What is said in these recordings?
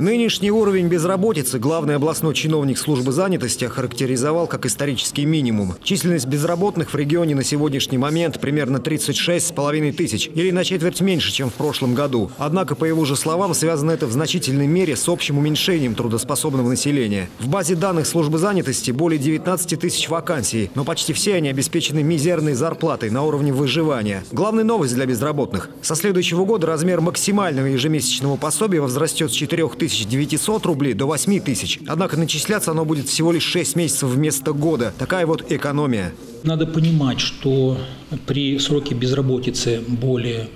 Нынешний уровень безработицы главный областной чиновник службы занятости охарактеризовал как исторический минимум. Численность безработных в регионе на сегодняшний момент примерно 36,5 тысяч, или на четверть меньше, чем в прошлом году. Однако, по его же словам, связано это в значительной мере с общим уменьшением трудоспособного населения. В базе данных службы занятости более 19 тысяч вакансий, но почти все они обеспечены мизерной зарплатой на уровне выживания. Главная новость для безработных. Со следующего года размер максимального ежемесячного пособия возрастет с 4 900 рублей до 8 тысяч. Однако начисляться оно будет всего лишь 6 месяцев вместо года. Такая вот экономия. Надо понимать, что при сроке безработицы более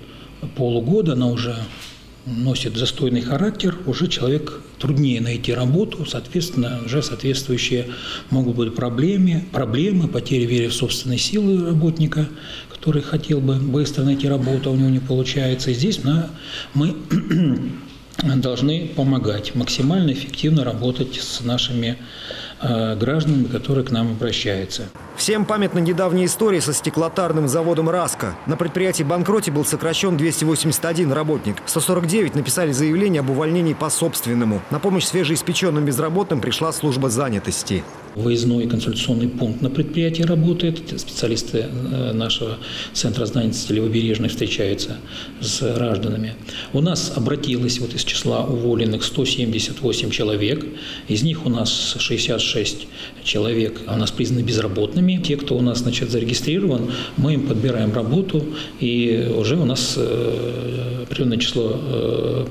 полугода она уже носит застойный характер, уже человек труднее найти работу, соответственно, уже соответствующие могут быть проблемы, проблемы, потери веры в собственные силы работника, который хотел бы быстро найти работу, а у него не получается. И здесь мы должны помогать, максимально эффективно работать с нашими э, гражданами, которые к нам обращаются. Всем памятна недавняя история со стеклотарным заводом «Раска». На предприятии банкроте был сокращен 281 работник. 149 написали заявление об увольнении по собственному. На помощь свежеиспеченным безработным пришла служба занятости. Выездной консультационный пункт на предприятии работает. Специалисты э, нашего центра занятости Левобережной встречаются с гражданами. У нас обратилось вот из числа уволенных 178 человек. Из них у нас 66 человек у нас признаны безработными. Те, кто у нас значит, зарегистрирован, мы им подбираем работу, и уже у нас э, определенное число э,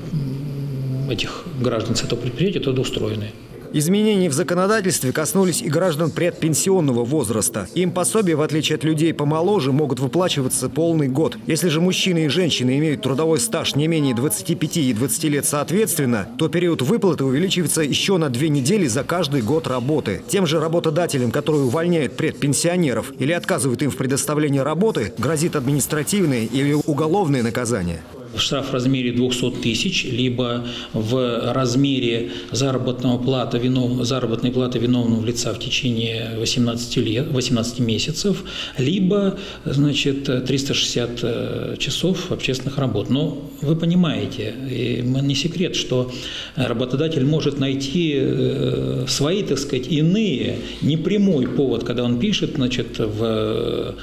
этих граждан с этого предприятия трудоустроены. Изменения в законодательстве коснулись и граждан предпенсионного возраста. Им пособия, в отличие от людей помоложе, могут выплачиваться полный год. Если же мужчины и женщины имеют трудовой стаж не менее 25 и 20 лет соответственно, то период выплаты увеличивается еще на две недели за каждый год работы. Тем же работодателям, которые увольняют предпенсионеров или отказывают им в предоставлении работы, грозит административное или уголовное наказание штраф в размере 200 тысяч, либо в размере заработного плата, винов, заработной платы виновного лица в течение 18, лет, 18 месяцев, либо значит, 360 э, часов общественных работ. Но вы понимаете, и не секрет, что работодатель может найти э, свои, так сказать, иные, непрямой повод, когда он пишет значит, в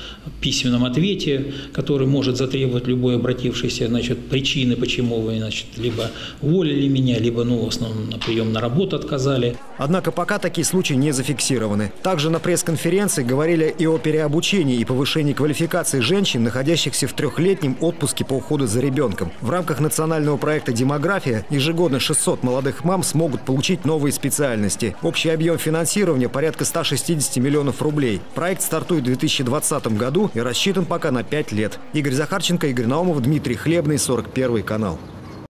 письменном ответе, который может затребовать любой обратившийся значит, причины, почему вы, значит, либо уволили меня, либо, ну, в основном на прием на работу отказали. Однако пока такие случаи не зафиксированы. Также на пресс-конференции говорили и о переобучении и повышении квалификации женщин, находящихся в трехлетнем отпуске по уходу за ребенком. В рамках национального проекта «Демография» ежегодно 600 молодых мам смогут получить новые специальности. Общий объем финансирования порядка 160 миллионов рублей. Проект стартует в 2020 году и рассчитан пока на 5 лет. Игорь Захарченко, Игорь Наумов, Дмитрий Хлебный, 41 канал.